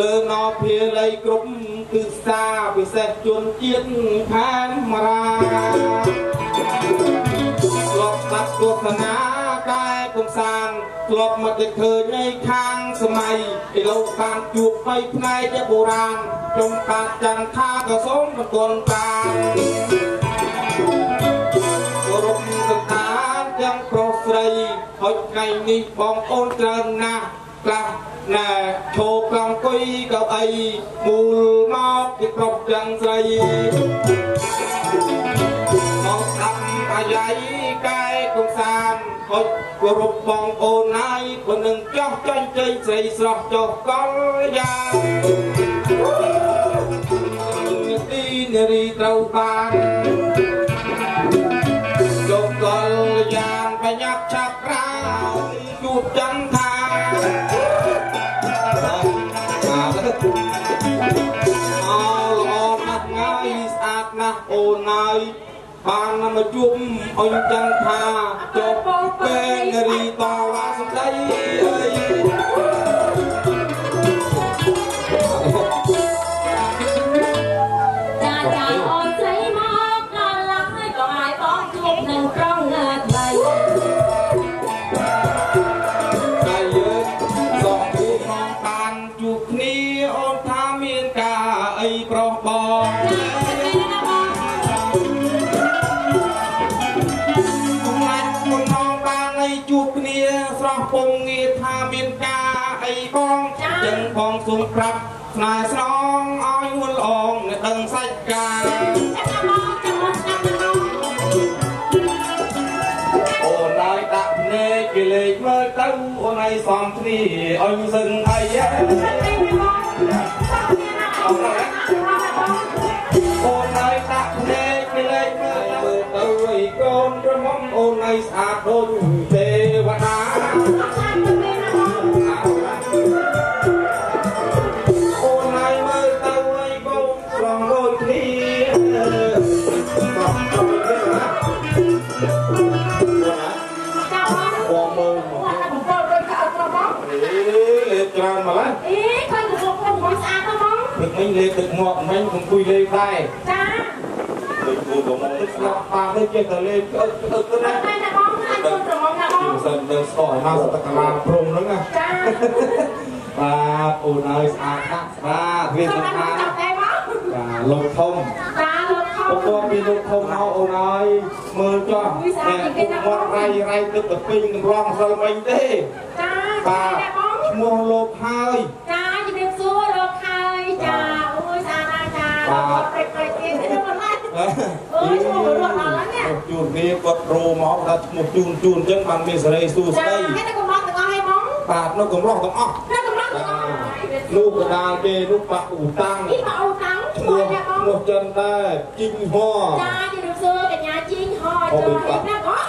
លើណោភាលីគ្រប់ទិសាពិសេសជនជាតិផែនមរាធ្លាប់ស្ដាប់ទស្សនាតែកំសាន្តធ្លាប់មកតែឃើញនៅខាងសម័យឯលោកបានជួបបីផ្នែកបុរាណខ្ញុំកាត់ចាំថាក៏សូមបន្ទន់តាមគោរពសន្តានទាំងប្រុសស្រីហើយថ្ងៃនេះបងប្អូនច្រើនណាស់ ខ្លះណែឈោកង់គុយកៅអីមូលមកពីប្រុសទាំងស្រីមកស្ដាប់អាយ៉ៃកែកំសាន្តហុចគោរពបងប្អូនហើយព្រនឹងចោះចាញ់ជ័យស្រីស្រស់ចុះកលយ៉ាងទីនារីត្រូវបាន បានមកជួបអញចាំថាចុះពេលនារីតវ៉ាសំដីអើយ អីបងចឹងបងសូមប្រាប់ស្នេហ៍ស្រងឲ្យហួនល្អងអ្នកដឹងសាច់ការចាបងចាំមកស្ដាប់ទៅបងអូនហើយដាក់ភ្នែកគេលេខមើលទៅអូនហើយសំគ្នាអញសឹងអីហ៎អូនហើយដាក់ភ្នែកពីលេខមើលទៅទៅអីកូនក្រមុំអូនហើយស្អាតដូចទេវតា លេខទឹកងាប់មិញខ្ញុំគួយលេខដែរលេខគូកំងទឹកស្លាប់ប៉ានេះចេះតែលេខអឹកអឹកទៅណាជាសិនទៅស្គាល់មកសតកលាព្រំហ្នឹងណាបាទអូនហើយស្អាតណាស់បាទវាសំខាន់បាទលោកធំពពកពីលោកធំមកអូនហើយមើលចុះតែពុកមាត់រៃរៃទឹកទៅពេញកម្រងសិលមិញទេបាទឈ្មោះលោកហើយចា គាត់ព្រិចព្រិចទៀតនេះមកឡាយអូយឈ្មោះរត់ដល់ហើយនេះជួនគ្នាគាត់រោមកថាឈ្មោះជូនជូនអញ្ចឹងបានមានសេរីសួស្ចាដីគេតែកំឡោះទាំងអស់ហើយបងបាទនៅកំឡោះទាំងអស់តែកំឡោះទាំងអស់នោះកដាលគេនោះបាក់ឧតាំងនេះមកអូតាំងឈ្ឈ្មោះមោះណាបងឈ្មោះចិនដែរជីងហចាជំរាបសួរកញ្ញាជីងហចូលនេះណាបង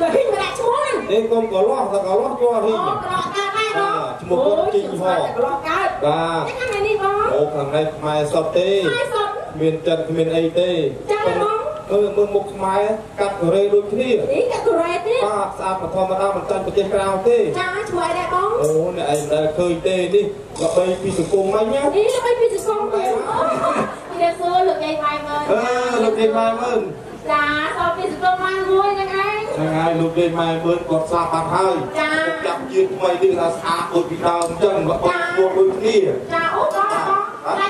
ទៅវិញម្នាក់ឈ្មោះហ្នឹងនេះកុំកន្លោះតែកន្លោះយកអូរីក្រក់កើតហើយបងឈ្មោះគាត់ជីងហក្រក់កើតបាទតែខាងនេះបងអូខាងនេះខ្មែរសុទ្ធទេហើយសុត គ្មានចិនគ្មានអីទេចាបងមើលមើលមុខខ្មែរកាត់កូរ៉េដូចគ្នានេះកាកូរ៉េទៀតបាទស្អាតមិនធម្មតាមិនចាញ់ប្រទេសក្រៅទេចាឈ្មោះអីដែរបងអូអ្នកឯងដែលឃើញទេនេះល្បីពីសង្គមមិញណានេះល្បីពីសង្គមទៀតជំរាបសួរលោកយាយម៉ៃមើលអឺលោកយាយម៉ែមើលចាសោពីសង្គមម៉ៃមួយហ្នឹងឯងហ្នឹងហើយលោកយាយម៉ែមើលគាត់ស្លាប់បាត់ហើយចាចាប់ជាថ្មីនេះថាស្អាតដូចពីដើមអញ្ចឹងបើបាត់ឈ្មោះដូចគ្នាចាអូបងបងតែ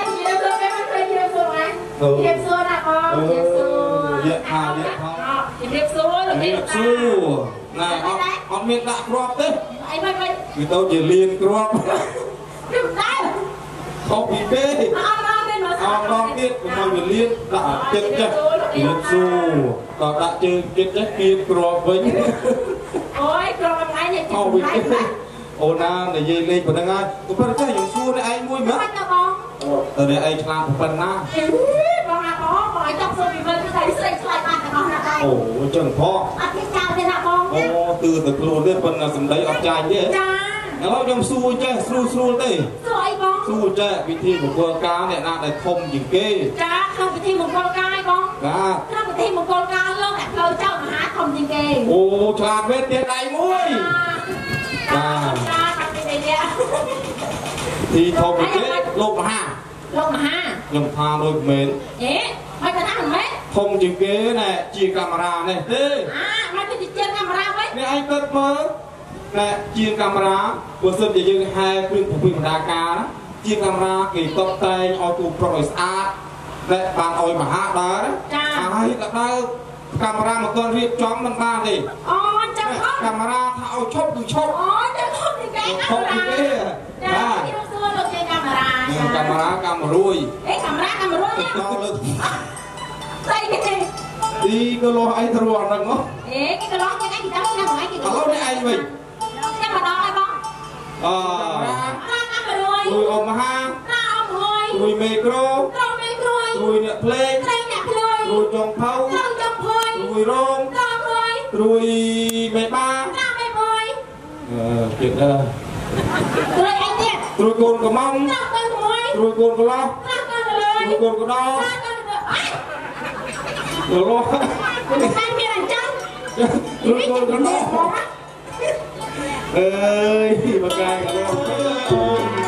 ជំរាបសួរណាបងជំរាបសួរយៈថាយៈថាជំរាបសួរលោកយាយសួរណែអត់អត់មានដាក់គ្រាប់ទេអីមិនមិនគឺទៅជាលៀនគ្រាប់ខ្ញុំដែរខុសពីគេអត់ដល់ទេមកអត់ដល់ទៀតកុំឲ្យវាលៀនដាក់ចិត្តចេះលៀនសួរដល់ដាក់ជើងចិត្តចេះគៀនគ្រាប់វិញអូយក្រុមថ្ងៃនេះខុសពីគេអូនណានិយាយលេងប៉ុណ្្នឹងហើយក៏ប៉ុន្តែខ្ញុំសួរអ្នកឯងមួយមើល មិនណាបងតើអ្នកឯងឆ្លាតប៉ុណ្ណាអីបងណាបងបងឲ្យចង់សួរពីមើលគឺតែស្រីឆ្លាតបានទាំងអស់ណាបងអូអញ្ចឹងផងអត់គេចោលទេណាបងអូទឺទៅខ្លួនទេប៉ុន្តែសម្ដីអត់ចាញ់ទេចាឥឡូវខ្ញុំសួរចេះស្រួលស្រួលទេសួរអីបងសួរចេះវិធីមង្គលការអ្នកណាដែលធំជាងគេចាក្នុងពិធីមង្គលការឯងបងបាទក្នុងពិធីមង្គលការលោកអ្នកផ្លូវចៅមហាធំជាងគេអូឆ្លាតមែនទៀតដៃមួយចាចាខាងនេះនេះ ទីធំទេលោកមហាលោកមហាខ្ញុំថាដូចមែនអេមិនទៅណាមិនមែនធំជាងគេណែជាកាមេរ៉ានេះទេអាមិនទៅជាកាមេរ៉ាវិញនេះឯងគិតមើលណែជាកាមេរ៉ាបើសិនជាយើងហែគ្រឿងប្រភេទបណ្ដាការណាជាកាមេរ៉ាគេតបតែងឲ្យទូប្រុសឲ្យស្អាតតែបានឲ្យមហាដើរហើយក៏ដើរកាមេរ៉ាមកទាន់រៀបចំមិនបានទេអូចាំខំកាមេរ៉ាថាឲ្យឈប់គឺឈប់អូចាំខំទីគេកាមេរ៉ាចាខ្ញុំសួរលោកជា កាមេរ៉ាកាមេរ៉ាកាមេរួយអេកាមេរ៉ាកាមេរ៉ាទេដល់លើស្អីគេទីក៏លោះអីទៅរស់ហ្នឹងហ៎អេគេកន្លងគេឯងគេតាមឆ្នាំហ្នឹងគេឥឡូវនេះឯងវិញចាំមកដល់ហើយបងអឺណាកាមេរ៉ារួយអមមហាណាអមហើយរួយមេក្រូត្រូវមេគ្រួយរួយអ្នកភ្លេងត្រូវអ្នកភ្លួយរួយចុងផៅត្រូវចំភួយរួយរងត្រូវរួយរួយមេបាណាមេមួយអឺទៀតអឺរួយអីទៀ តរួយកូនកំងត្រូវទៅមួយរួយកូនកលោះត្រូវទៅលើរួយកូនកដោត្រូវទៅលើអកើលោះតែមានអញ្ចឹងរួយកូនកដោអើយបកាយកលោះកល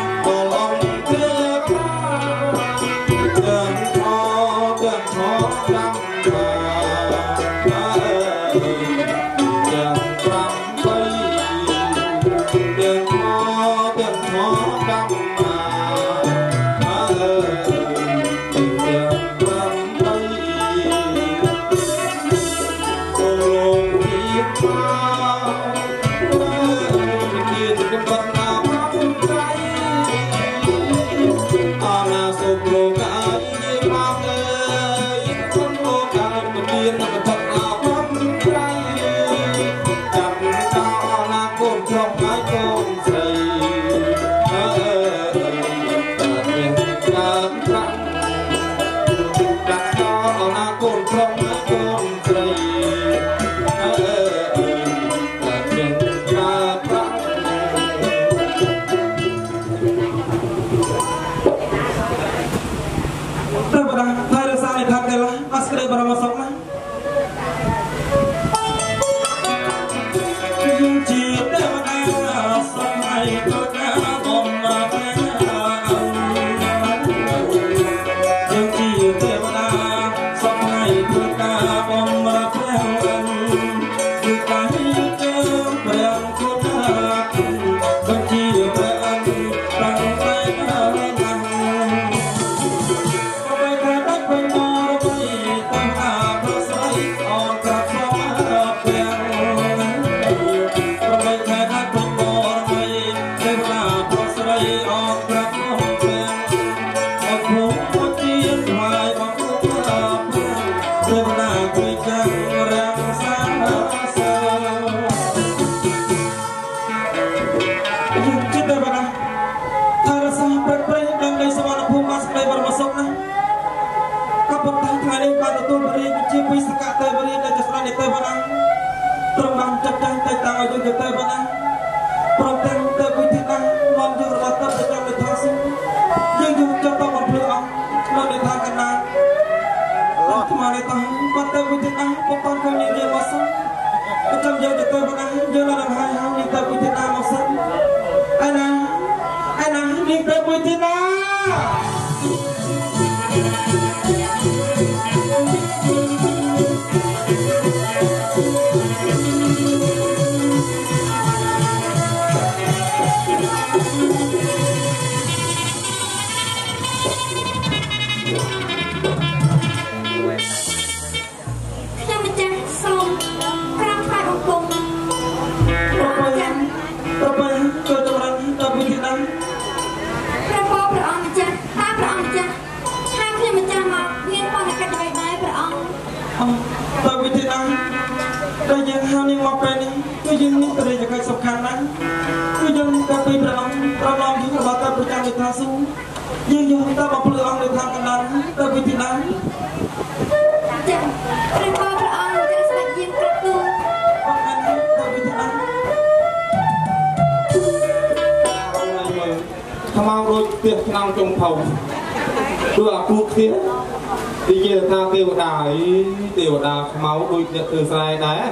អ ពេលនេះគឺយើងមានបរិយាកាសសំខាន់ណាស់គឺយើងទៅពីព្រះអង្គប្រឡំយើងរបស់ទៅប្រចាំវិធាស៊ូយើងយកទៅបំភ្លឺអង្គនៅខាងកណ្ដាលទៅវិធីណាចា៎ព្រះពោព្រះអង្គចាស់ស្ដេចយាងគ្រប់ទូលបងឯងទៅវិធីណាខ្មៅដូចផ្ទះក្នុងចុងផុងគឺអាគ្រូផ្ទះទីជាថាទេវតាអីទេវតាខ្មៅដូចអ្នកធ្វើស្រែដែរ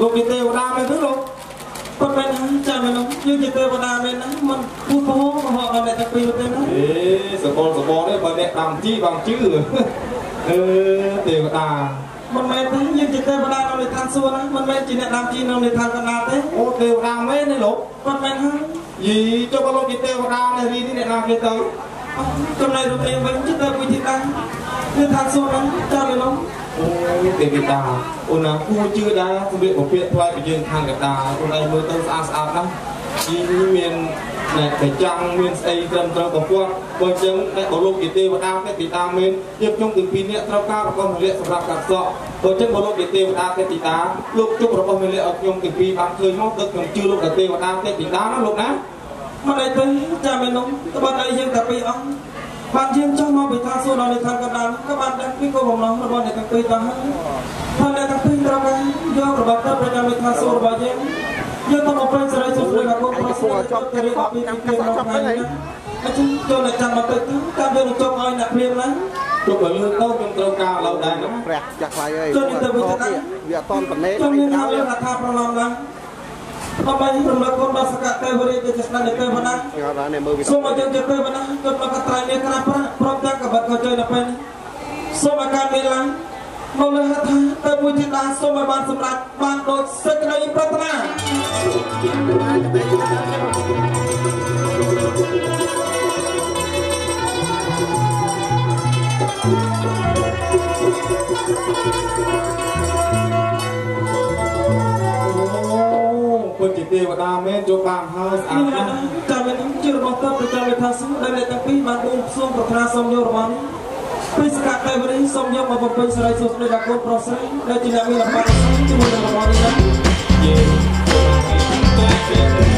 លោកជាទេវតាមែនទេលោកប៉ុន្តែចាំមែនយើងជាទេវតាមែនណាមិនពុះពោមហោដល់អ្នកទាំងពីរទេណាអេសបល់សបល់នេះបើអ្នកដាំជីបងជឿអឺទេវតាមិនមែនទេយើងជាទេវតានៅលើឋានសួគ៌ណាមិនមែនជាអ្នកដាំជីនៅលើឋានកណ្ដាលទេអូទេវតាមែនទេលោកប៉ុន្តែហើយយីចុះបើលោកជាទេវតានៅរីនេះអ្នកណាគេទៅចំណែករូបរាងវិញជាទេវវិធីតាគឺឋានសួគ៌ណាចាំមែននោះ អូទេវតាអូនណាគួរជឿដែរសម្រាប់ពពាកផ្លែពីយើងខាងកណ្ដាលអូនឯងមើលទៅស្អាតស្អាតណាស់ជីមានតែតែចាំងមានស្អីត្រឹមត្រូវបំផុតបើអញ្ចឹងតែបើលោកជាទេវតាទេវតាមែនយើងខ្ញុំទាំងពីរនាក់ត្រូវការរបស់មលៈសម្រាប់កាត់សក់បើអញ្ចឹងបើលោកជាទេវតាទេវតាលោកជប់របស់មលៈឲ្យខ្ញុំទាំងពីរបានឃើញមកទឹកខ្ញុំជឿលោកថាទេវតាទេវតាណាលោកណាមិនអីទេចាំមែននោះត្បិតតែយើងតែពីរអង្គ បានយើងចង់មកពីឋានសួគ៌ដល់លើឋានកណ្ដាលក៏បានដឹងពីគោលបំណងរបស់អ្នកទាំងពីរទៅហើយហើយអ្នកទាំងពីរត្រូវការយករបស់ទៅប្រចាំលើឋានសួគ៌របស់យើងយើងទៅមកប្រេងសេរីសុខស្រីរបស់គុំប្រសិទ្ធជាប់ទៅរៀបពីពីពីក្នុងថ្ងៃនេះអញ្ចឹងចូលតែចាំមកទៅតាមយើងនឹងចុះឲ្យអ្នកព្រាមណាជប់ឲ្យលឿនទៅខ្ញុំត្រូវការឥឡូវដែរណាព្រះចាក់ខ្លាយអើយវាអត់តន់តនេខ្ញុំមានក្រោហើយយថាប្រឡំឡើង ដើម្បីរំលឹកគុណដល់សកតេវរិយជាស្ដេចទេវតាគាត់បានមើលវាសូម ទេវតាមែនចូលបានហើយស្អានេះតណាស់ចាំមានជារបស់ទៅប្រចាំវិធានសួរដែលអ្នកទាំងពីរបានបួងសួងប្រាថ្នាសូមយករបស់នេះពីសកតេវរិយសូមយកមកបំពេញសិរីសួស្តីដល់កូនប្រុសស្រីដែលជាអ្នកមានលំបាកជាមួយនឹងរបស់នេះណាយេ